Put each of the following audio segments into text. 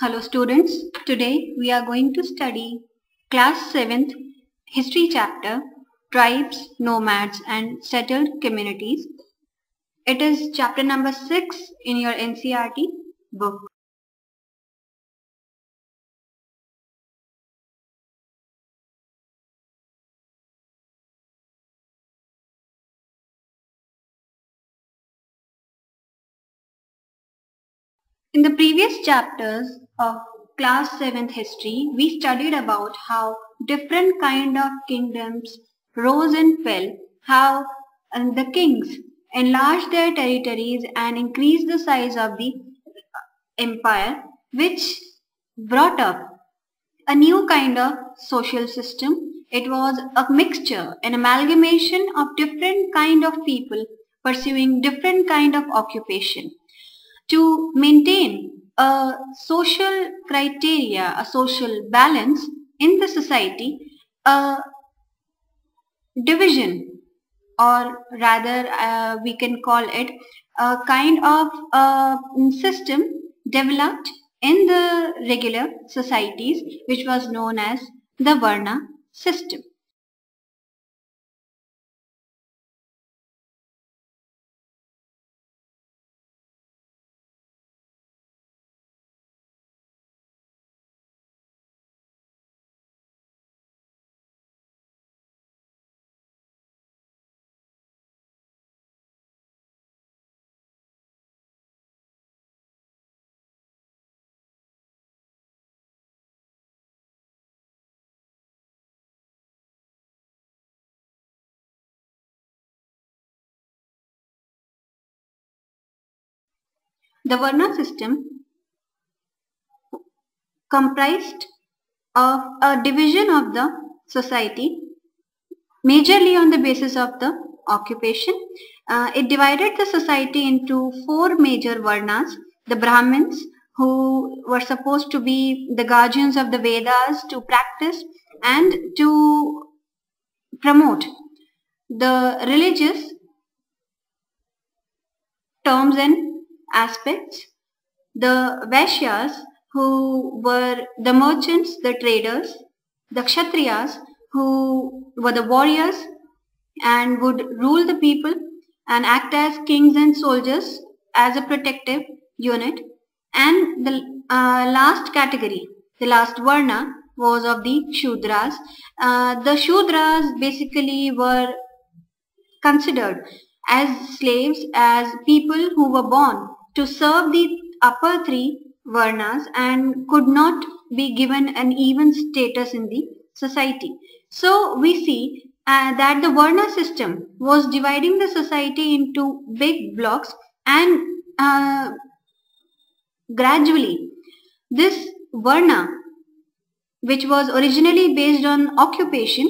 Hello students, today we are going to study class 7th history chapter tribes, nomads and settled communities. It is chapter number 6 in your NCERT book. In the previous chapters of class 7th history, we studied about how different kind of kingdoms rose and fell, how uh, the kings enlarged their territories and increased the size of the empire, which brought up a new kind of social system. It was a mixture, an amalgamation of different kind of people pursuing different kind of occupation to maintain a social criteria, a social balance in the society, a division or rather uh, we can call it a kind of a system developed in the regular societies which was known as the Varna system. The Varna system comprised of a division of the society majorly on the basis of the occupation. Uh, it divided the society into four major Varnas. The Brahmins who were supposed to be the guardians of the Vedas to practice and to promote the religious terms and aspects. The Vaishyas who were the merchants, the traders, the Kshatriyas who were the warriors and would rule the people and act as kings and soldiers as a protective unit and the uh, last category, the last Varna was of the Shudras. Uh, the Shudras basically were considered as slaves as people who were born to serve the upper three varnas and could not be given an even status in the society. So we see uh, that the varna system was dividing the society into big blocks and uh, gradually this varna which was originally based on occupation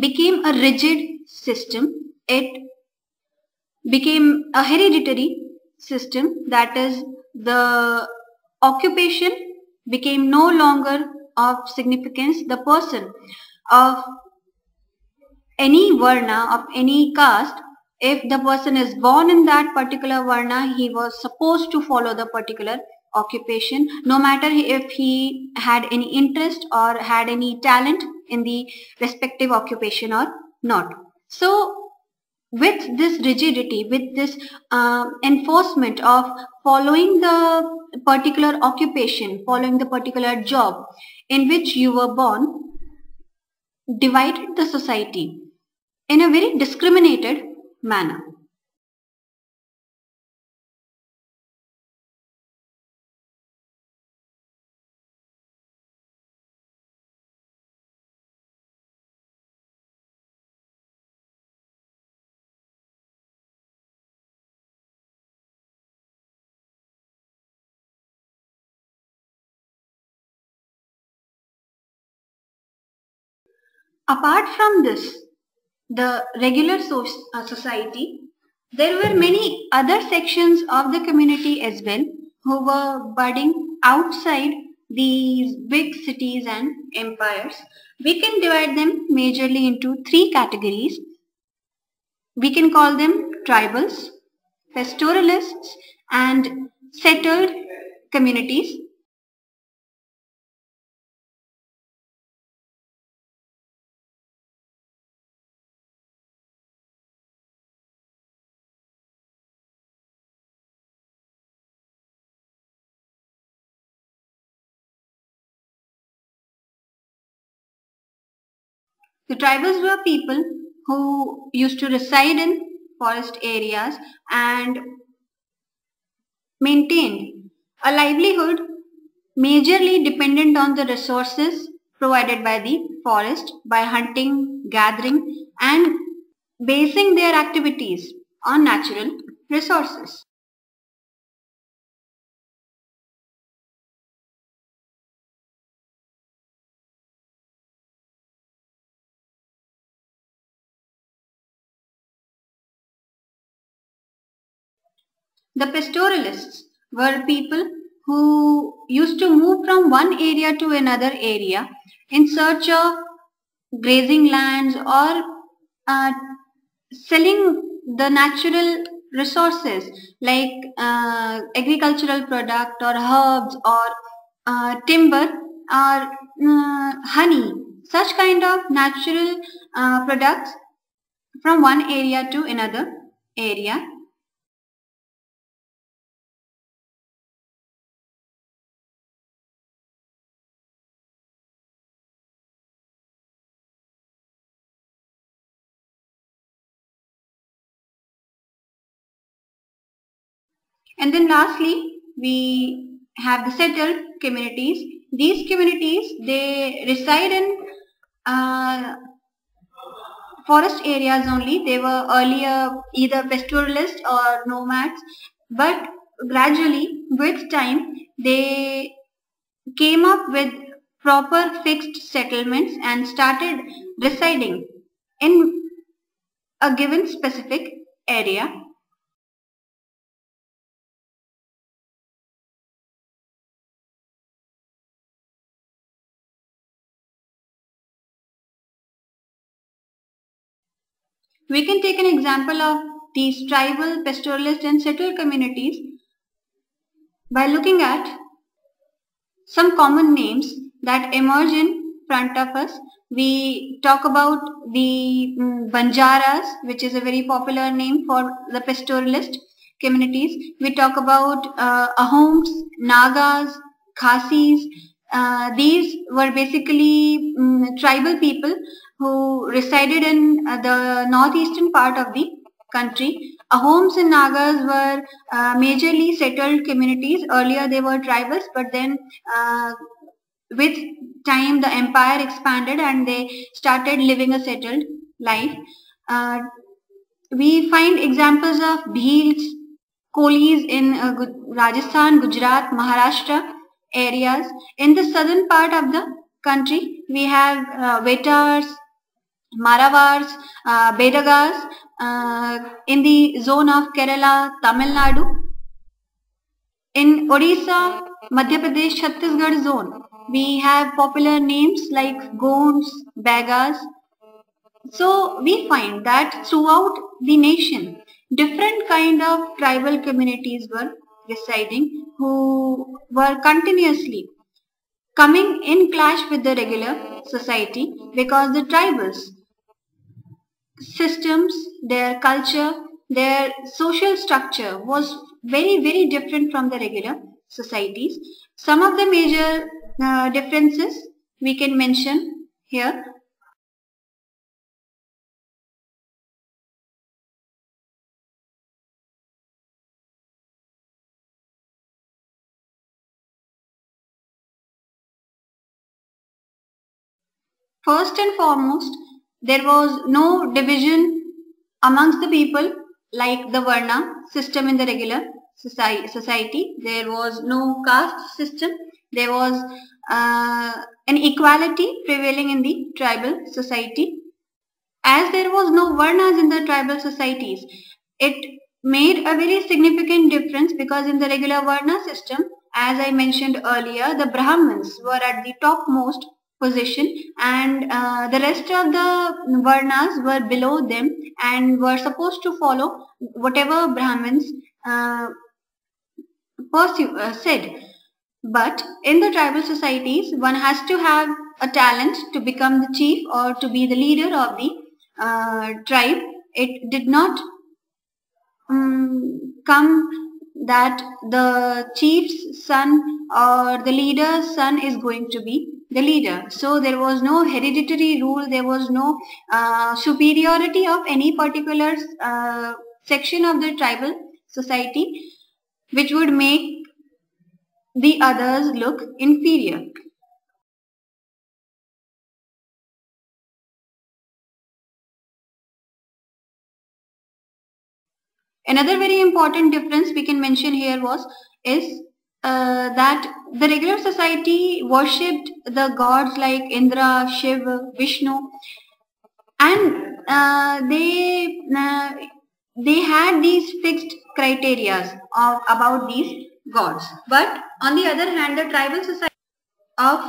became a rigid system. It became a hereditary system that is the occupation became no longer of significance. The person of any varna of any caste if the person is born in that particular varna he was supposed to follow the particular occupation. No matter if he had any interest or had any talent in the respective occupation or not. So with this rigidity, with this uh, enforcement of following the particular occupation, following the particular job in which you were born, divided the society in a very discriminated manner. Apart from this, the regular so uh, society, there were many other sections of the community as well who were budding outside these big cities and empires. We can divide them majorly into three categories. We can call them tribals, pastoralists and settled communities. The tribals were people who used to reside in forest areas and maintained a livelihood majorly dependent on the resources provided by the forest by hunting, gathering and basing their activities on natural resources. The pastoralists were people who used to move from one area to another area in search of grazing lands or uh, selling the natural resources like uh, agricultural product or herbs or uh, timber or uh, honey. Such kind of natural uh, products from one area to another area And then lastly, we have the settled communities. These communities, they reside in uh, forest areas only. They were earlier either pastoralists or nomads. But gradually, with time, they came up with proper fixed settlements and started residing in a given specific area We can take an example of these tribal, pastoralist and settled communities by looking at some common names that emerge in front of us. We talk about the um, Banjaras, which is a very popular name for the pastoralist communities. We talk about uh, Ahoms, Nagas, Khasis. Uh, these were basically um, tribal people who resided in uh, the northeastern part of the country. Ahoms and Nagas were uh, majorly settled communities. Earlier they were tribals, but then uh, with time the empire expanded and they started living a settled life. Uh, we find examples of Bhils, Kolis in uh, Rajasthan, Gujarat, Maharashtra areas. In the southern part of the country, we have uh, Vetars, Maravars, uh, Bedagas uh, in the zone of Kerala, Tamil Nadu. In Odisha, Madhya Pradesh, Chhattisgarh zone, we have popular names like Gonds, Bagas. So we find that throughout the nation, different kind of tribal communities were residing who were continuously coming in clash with the regular society because the tribals systems, their culture, their social structure was very, very different from the regular societies. Some of the major uh, differences we can mention here. First and foremost, there was no division amongst the people like the Varna system in the regular society. There was no caste system. There was uh, an equality prevailing in the tribal society. As there was no Varnas in the tribal societies, it made a very significant difference because in the regular Varna system, as I mentioned earlier, the Brahmins were at the topmost position and uh, the rest of the varnas were below them and were supposed to follow whatever Brahmins uh, uh, said. But in the tribal societies, one has to have a talent to become the chief or to be the leader of the uh, tribe. It did not um, come that the chief's son or the leader's son is going to be the leader. So there was no hereditary rule, there was no uh, superiority of any particular uh, section of the tribal society which would make the others look inferior. Another very important difference we can mention here was is uh, that the regular society worshipped the gods like Indra, Shiva, Vishnu and uh, they uh, they had these fixed criteria of about these gods. But on the other hand, the tribal society of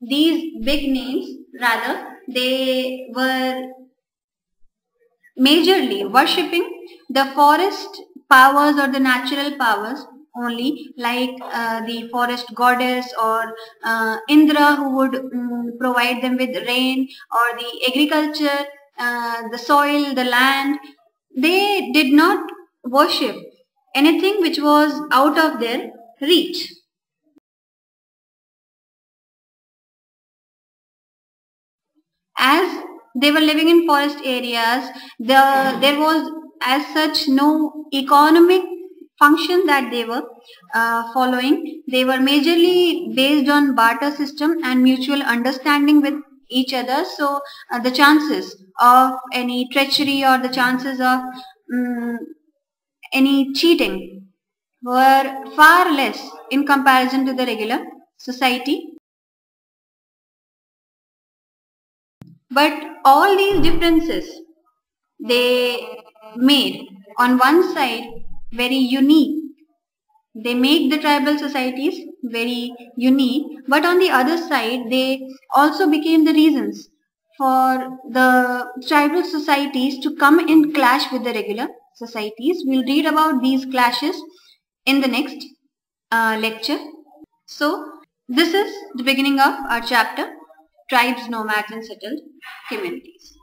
these big names rather they were majorly worshipping the forest powers or the natural powers only like uh, the forest goddess or uh, Indra who would um, provide them with rain or the agriculture, uh, the soil, the land. They did not worship anything which was out of their reach. As they were living in forest areas, the, there was as such no economic function that they were uh, following. They were majorly based on barter system and mutual understanding with each other. So uh, the chances of any treachery or the chances of um, any cheating were far less in comparison to the regular society. But all these differences they made on one side very unique. They make the tribal societies very unique but on the other side they also became the reasons for the tribal societies to come in clash with the regular societies. We'll read about these clashes in the next uh, lecture. So this is the beginning of our chapter Tribes, Nomads and Settled Communities.